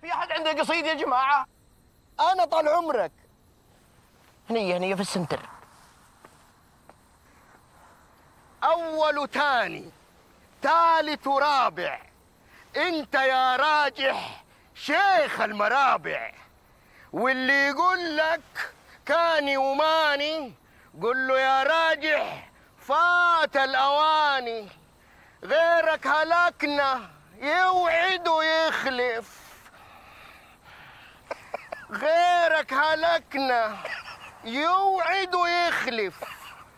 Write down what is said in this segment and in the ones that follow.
في أحد عنده قصيد يا جماعة؟ أنا طال عمرك. هنيه هنيه في السنتر. أول تاني ثالث ورابع أنت يا راجح شيخ المرابع. واللي يقول لك كاني وماني قل له يا راجح فات الأواني. غيرك هلكنا يوعد ويخلف. غيرك هلكنا. يوعد ويخلف.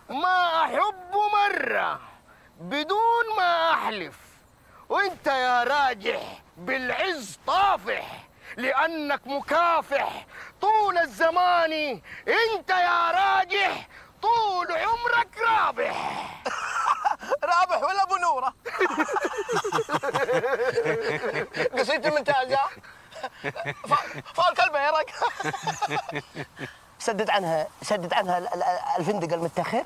ما أحب مرة بدون ما أحلف. وإنت يا راجح بالعز طافح لأنك مكافح. طول الزمان إنت يا راجح طول عمرك رابح. رابح ولا ابو نوره قصيدتي ممتازه ف- فال كلبه يا رك سدد عنها سدد عنها ال- ال- الفندق المتخر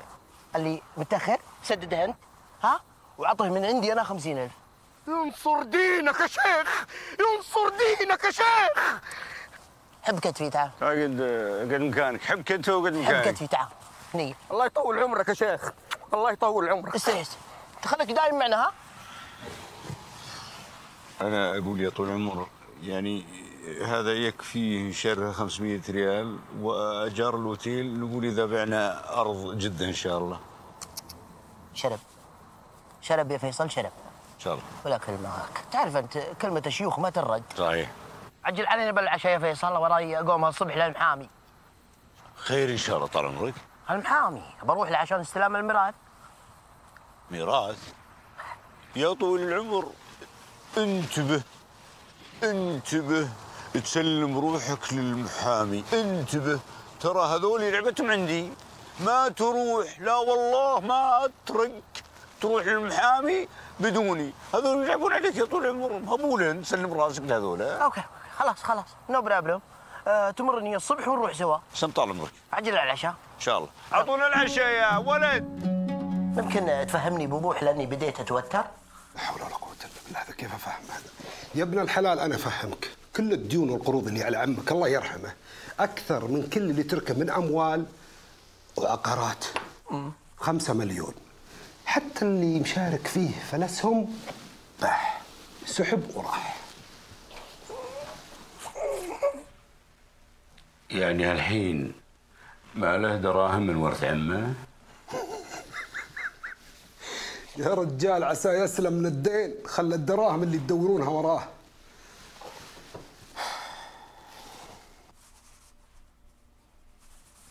اللي متخر سددها انت. ها؟ وعطه من عندي أنا خمسين ألف. ينصر دينك يا شيخ ينصر دينك يا شيخ. حب كتفي تعال قد قد مكانك. حب كتفه وقد حب مكانك كتفي تعال نية. الله يطول عمرك يا شيخ. الله يطول عمرك. استريح خليك دايم معنا ها؟ أنا أقول يا طول العمر يعني هذا يكفيه شهر 500 ريال وأجار الاوتيل نقول إذا بعنا أرض جده إن شاء الله. شرب. شرب يا فيصل شرب. إن شاء الله. ولا كلمة هاك تعرف أنت كلمة الشيوخ ما ترد. صحيح. عجل علينا بالعشاء يا فيصل وراي أقوم الصبح للمحامي. خير إن شاء الله طال عمرك. المحامي بروح له عشان استلام الميراث. ميراث؟ يا طويل العمر. انتبه. انتبه. تسلم روحك للمحامي. انتبه ترى هذول لعبتهم عندي. ما تروح لا والله ما أترك تروح للمحامي بدوني. هذول يلعبون عليك يا طول عمرهم. هبولا سلم راسك لهذول. okay خلاص خلاص. no problem أه تمرني الصبح ونروح سوا. سم طال عمرك. عجل على العشاء. إن شاء الله. أعطونا العشاء يا ولد. ممكن تفهمني بوضوح لأني بديت أتوتر؟ لا حول ولا قوة إلا بالله. هذا كيف أفهم هذا؟ يا ابن الحلال أنا أفهمك، كل الديون والقروض اللي على عمك الله يرحمه. أكثر من كل اللي تركه من أموال وعقارات خمسة مليون. حتى اللي مشارك فيه فلسهم باح. سحب وراح. يعني الحين ما له دراهم من ورث عمه؟ يا رجال عسى يسلم من الدين. خلى الدراهم اللي تدورونها وراه.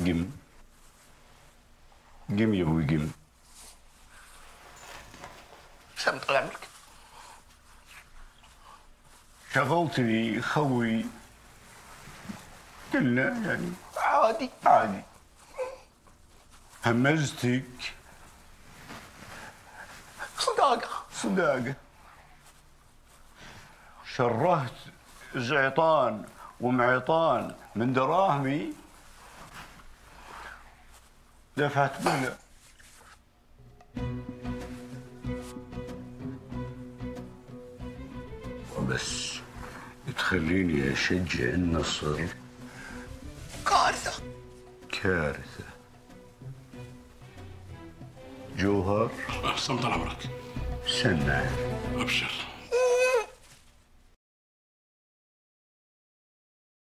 قم قم يا أبوي قم سم طال عمرك شغلتني خوي قلنا يعني عادي عادي همزتك صداقة صداقة شرهت زعطان ومعيطان من دراهمي دفعت بلا بس تخليني أشجع النصر. كارثة. كارثة. جوهر. احسن طال عمرك. سنة. أبشر.